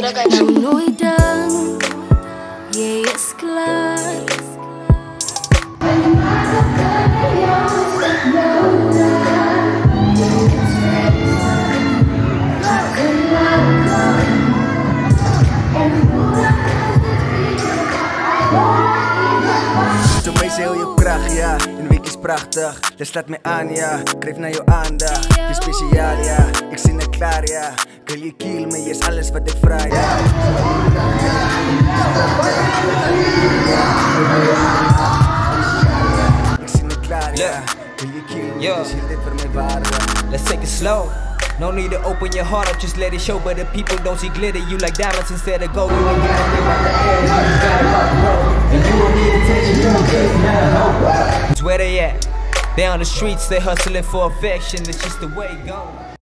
Nou nooit dan, jy is klaar. Zo heel je kracht, ja. Een week is prachtig, je slaat me aan, ja. Kreeg naar je aandacht, je speciaal, ja. Ik zie het klaar, ja. Wil kill me, je alles wat ik vraag, ja. Ik zie het klaar, ja. Wil je kill me, Yo. dus dit voor mij waar, ja. Let's take it slow. No need to open your heart up, just let it show. But the people don't see glitter, you like diamonds instead of gold. You ain't get nothing but the air, you just rock and roll. And you don't need attention, you don't get nothing. Where they at? They on the streets, they hustling for affection. It's just the way it goes.